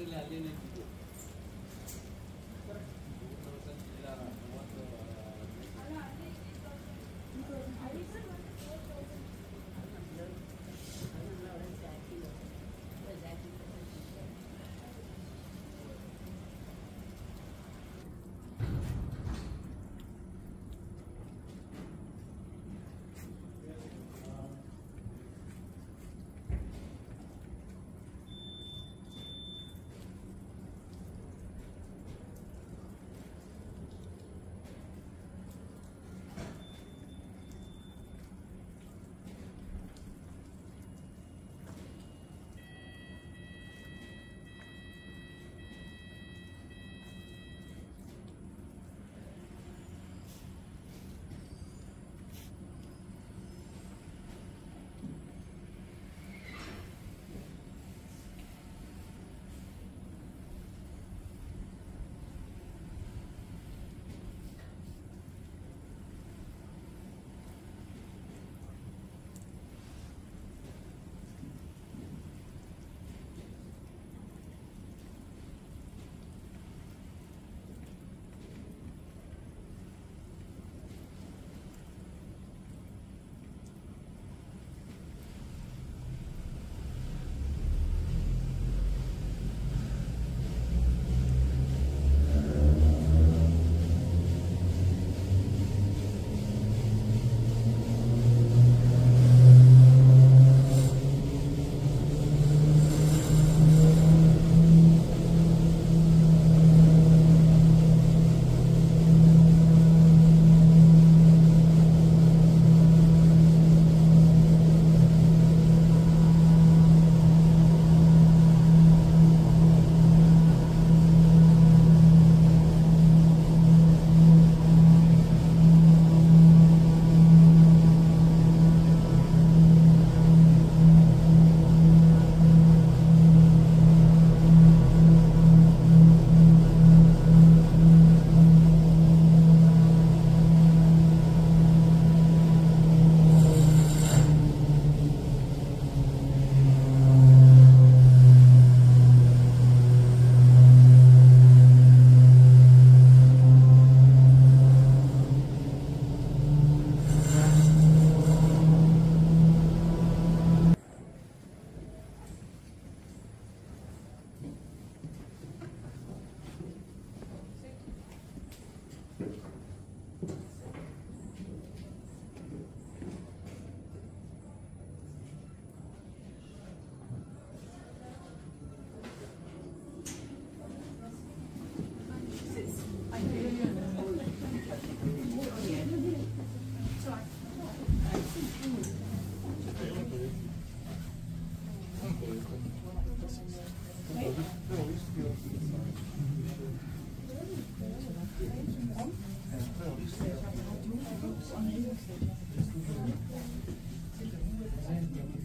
compartirle a alguien el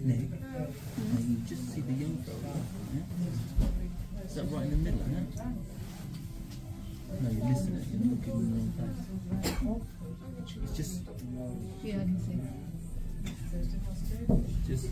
Nick, just see the young? Is that right in the middle. No, you're missing it, you're looking in the wrong place. Just... Yeah, I can see. Just.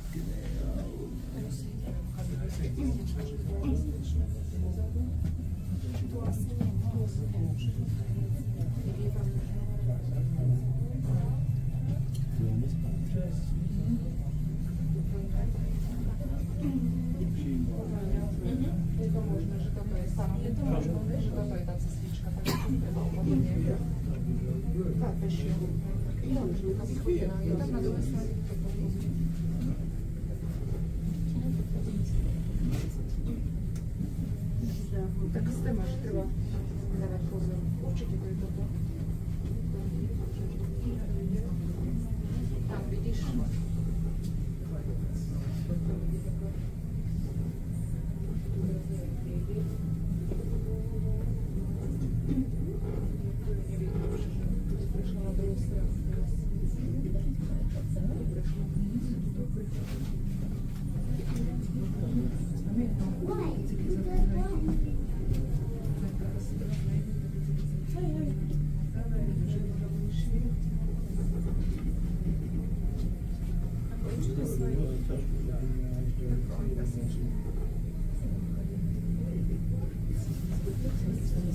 Так з тема ж треба. Навіть поза. Овчики той тобто. Там, видишь?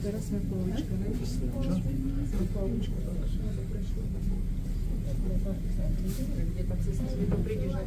Teraz sme polička, ne? Čo? Polička, tak. Kde tá to príde, vlak.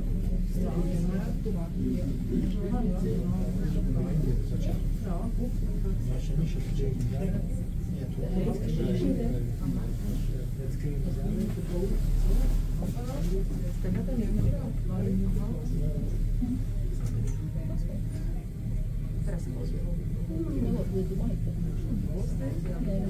Teraz głos. No, nie, nie, nie, nie, nie, nie, nie, nie,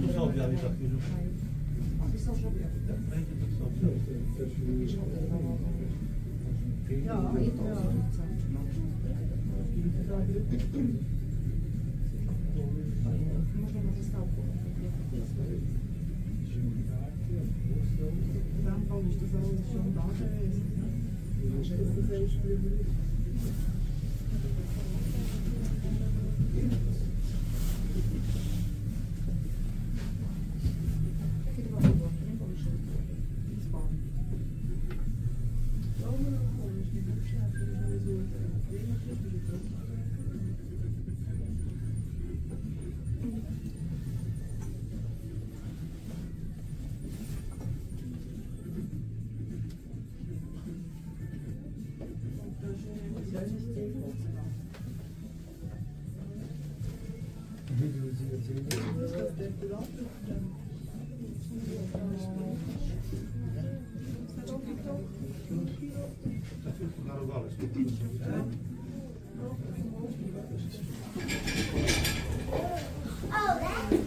Tu salviavi da più. Ma mi sto salviando. Ja, ich Dann komme ich das alles schon da gewesen. Das ist das erste Oh, that's